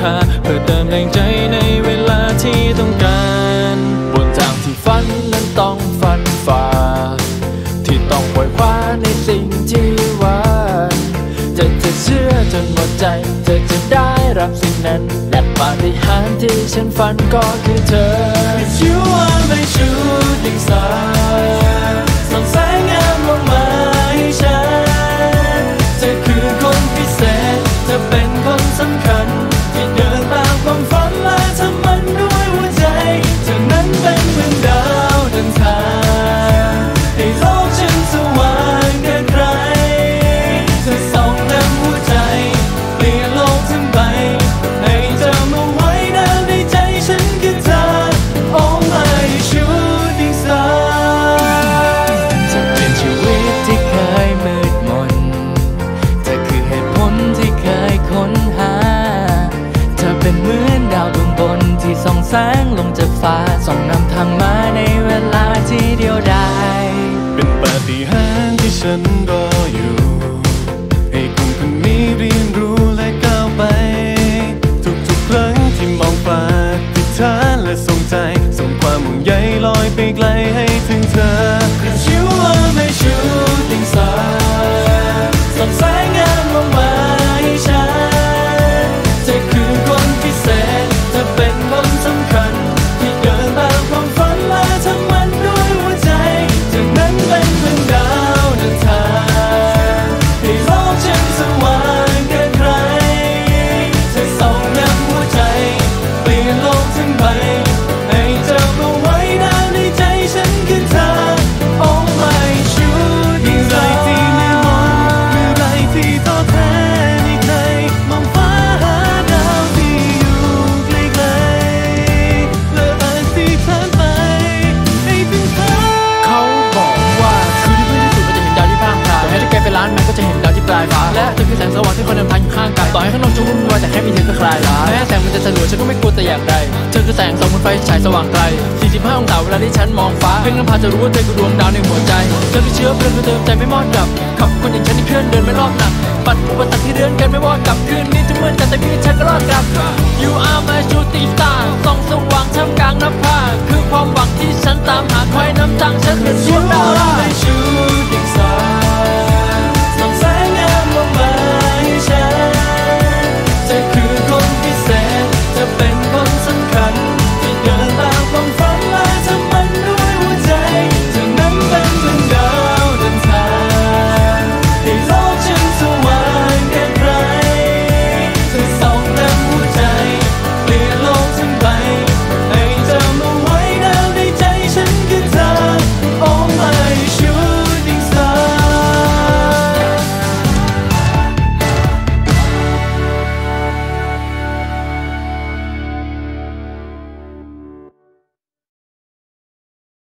ค่าเพื่อเติมแรงใจในเวลาที่ต้องการ บนทางที่ฝันนั้นต้องฟันฝ่า ที่ต้องปล่อยคว้าในสิ่งที่หวานเธอจะเชื่อจนหมดใจเธอจะได้รับสิ่งนั้นและปาฏิหาริย์ที่ฉันฝันก็คือเธอ Cause you are my shooting star ที่ส่องแสงลงจากฟ้าส่องนำทางมาในเวลาที่เดียวดายเป็นปาฏิหาริย์ที่ฉันรออยู่ให้คุณคนนี้เรียนรู้และก้าวไป ทุกๆครั้งที่มองฟ้าที่ฐานและส่งใจส่งความห่วงใยลอยไปไกลให้ถึงเธอ ว่าแต่แค่มีเธอก็คลายล้าแม้แสงมันจะสลัวฉันก็ไม่กลัวแต่อย่างใดเธอคือแสงสองบนไฟฉายสว่างไกล 45 องศาเวลาที่ฉันมองฟ้าเพ่งน้ำพาจะรู้ว่าเธอคือดวงดาวในหัวใจเธอคือเชื้อเพลิงเติมใจไม่มอดดับขับคนอย่างฉันที่เคลื่อนเดินไม่รอบหนักปัดอุปสรรคที่เดือนกันไม่วอดกลับคืนนี้จะมืดจัดแต่พี่ฉันก็รอดกลับ You are my shooting star